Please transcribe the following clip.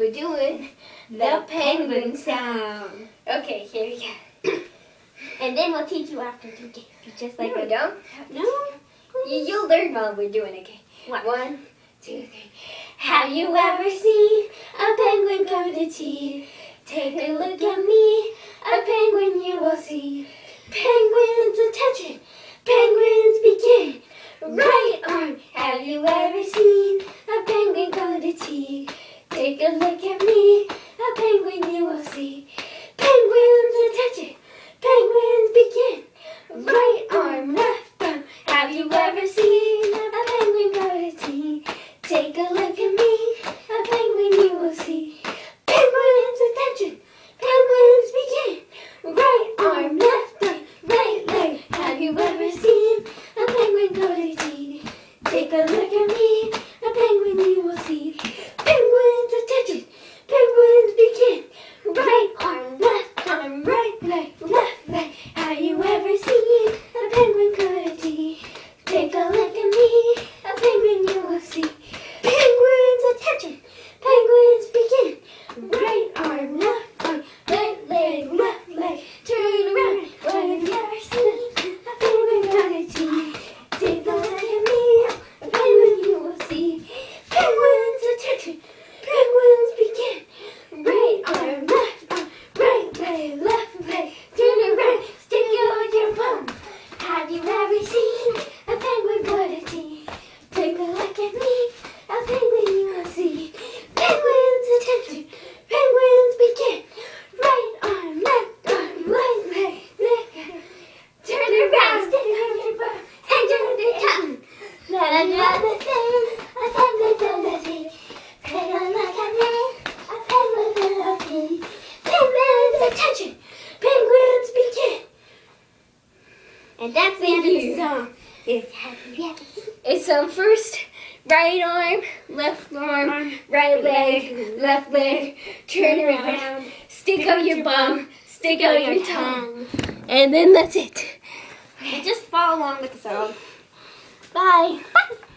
We're doing the penguin sound. Okay, here we go. And then we'll teach you after to do just like no, we don't. No. You, you'll learn while we're doing it. Okay. What? One, two, three. Have you ever seen a penguin come to tea? Take a look at me, a penguin you will see. Penguins attention, penguins begin. Right arm, have you ever seen a penguin come to tea? Take a look at me, a penguin you will see. Penguins attention, penguins begin. Right arm, left arm, have you ever seen a penguin go to tea? Take a look at me, a penguin you will see. Penguins attention, penguins begin. Right arm, left arm, right leg. Have you ever seen a penguin go to tea? Take a look at me, a penguin you will see. Penguins attention, penguins begin. Right arm, left arm, right leg, left leg. Have you ever seen a penguin go to tea? Take a look at me, a penguin you will see. Penguins attention, penguins begin. Right arm, left arm, right leg, left leg. Turn around, what have you ever seen? A penguin go to tea. Take a look at me, a penguin you will see. Penguins attention, penguins begin. Right arm, left arm, right leg, left leg. Turn around, stick out your bum. Have you ever seen a penguin go to tea? Take a look at me, a penguin you will see. Penguins attention, penguins begin. Right arm, left arm, right leg, left leg. Turn around, stick out your bum, hang on the tongue. Another thing, a penguin go to tea. Take a look at me, a penguin go to tea. Penguins attention, penguins begin. And that's the end of the song. It's happy, happy. It's um first right arm, left arm, right leg, left leg, turn around, stick out your bum, stick out your tongue, and then that's it. And just follow along with the song. Bye.